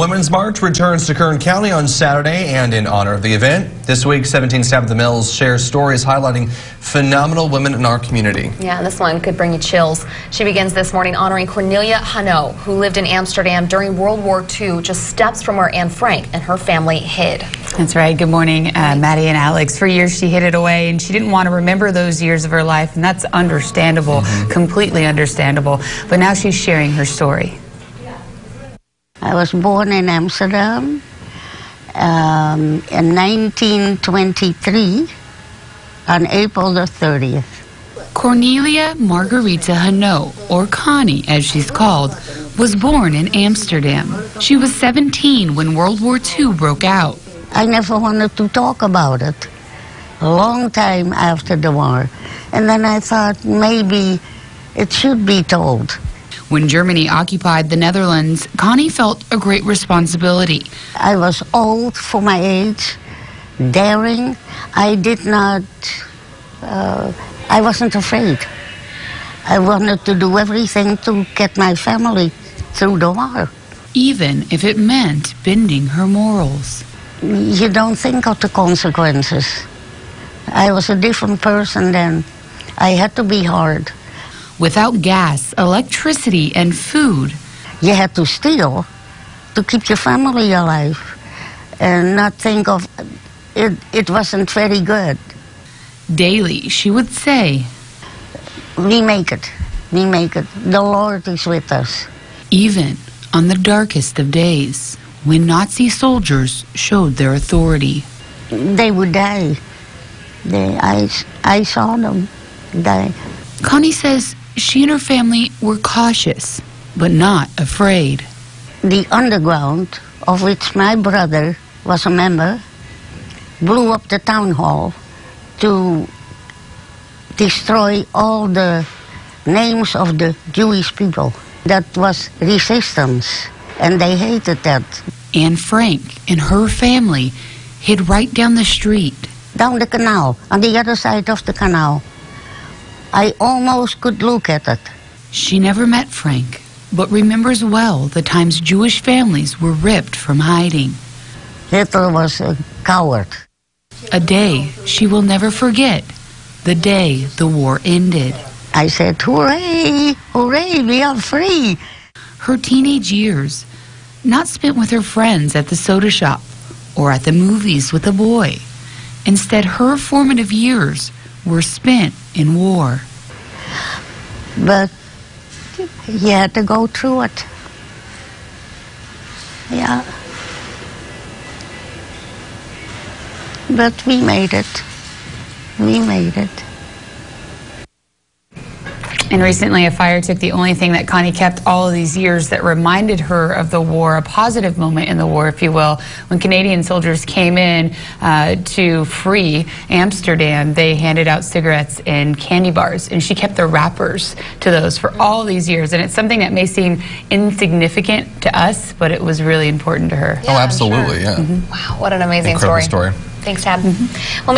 Women's March returns to Kern County on Saturday, and in honor of the event, this week 17 Stab the Mills shares stories highlighting phenomenal women in our community. Yeah, this one could bring you chills. She begins this morning honoring Cornelia Hanou, who lived in Amsterdam during World War II, just steps from where Anne Frank and her family hid. That's right. Good morning, uh, Maddie and Alex. For years, she hid it away, and she didn't want to remember those years of her life, and that's understandable, mm -hmm. completely understandable. But now she's sharing her story. I was born in Amsterdam um, in 1923 on April the 30th. Cornelia Margarita Hanou, or Connie as she's called, was born in Amsterdam. She was 17 when World War II broke out. I never wanted to talk about it. A long time after the war. And then I thought maybe it should be told. When Germany occupied the Netherlands, Connie felt a great responsibility. I was old for my age, daring. I did not, uh, I wasn't afraid. I wanted to do everything to get my family through the war. Even if it meant bending her morals. You don't think of the consequences. I was a different person then. I had to be hard without gas, electricity, and food. You had to steal to keep your family alive and not think of it, it wasn't very good. Daily, she would say, We make it. We make it. The Lord is with us. Even on the darkest of days, when Nazi soldiers showed their authority. They would die. They, I, I saw them die. Connie says she and her family were cautious, but not afraid. The underground, of which my brother was a member, blew up the town hall to destroy all the names of the Jewish people. That was resistance, and they hated that. Anne Frank and her family hid right down the street. Down the canal, on the other side of the canal. I almost could look at it. She never met Frank, but remembers well the times Jewish families were ripped from hiding. Hitler was a coward. A day she will never forget, the day the war ended. I said, hooray, hooray, we are free. Her teenage years, not spent with her friends at the soda shop or at the movies with a boy. Instead, her formative years were spent in war. But you had to go through it. Yeah. But we made it. We made it. And recently, a fire took the only thing that Connie kept all of these years that reminded her of the war, a positive moment in the war, if you will. When Canadian soldiers came in uh, to free Amsterdam, they handed out cigarettes and candy bars, and she kept the wrappers to those for all these years. And it's something that may seem insignificant to us, but it was really important to her. Yeah, oh, absolutely, sure. yeah. Mm -hmm. Wow, what an amazing Incredible story. story. Thanks, Tab. Mm -hmm. well,